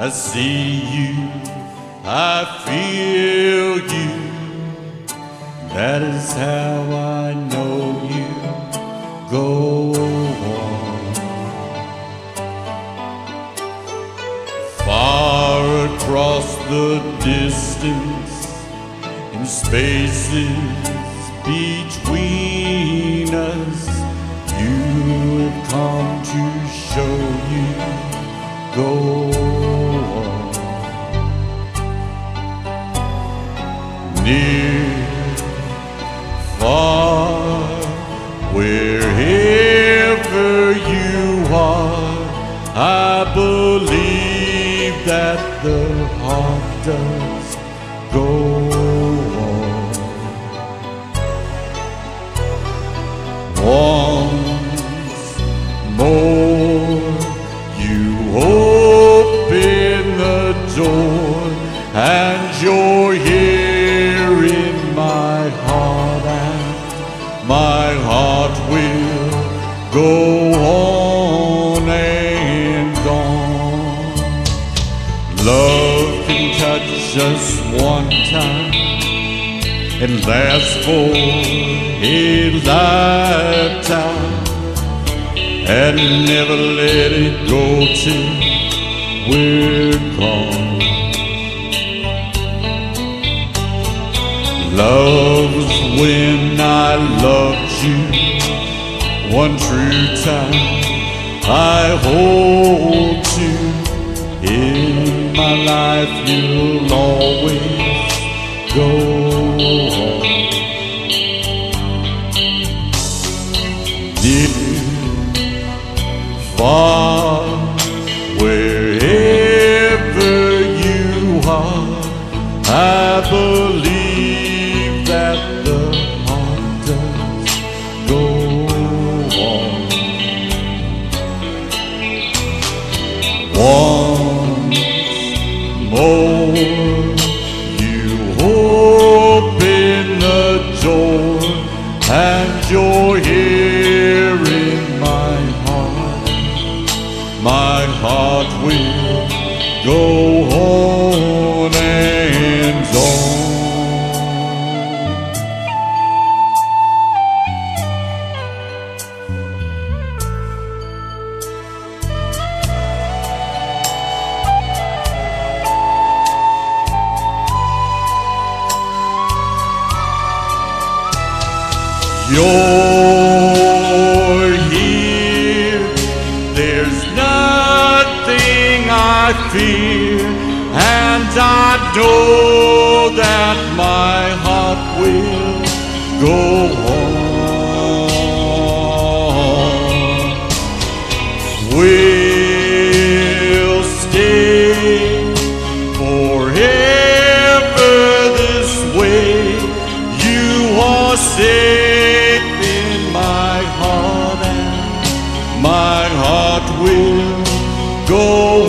I see you, I feel you. That is how I know you go on. Far across the distance, in spaces between have come to show you go on. Near, far, wherever you are, I believe that the heart does and you're here in my heart, and my heart will go on and on. Love can touch us one time and last for a lifetime and never let it go till we're gone. Love's when I loved you one true time I hold to in my life you'll always go on. Near, far, Once more, you open the door, and you're here You're here. There's nothing I fear, and I know that my my heart will go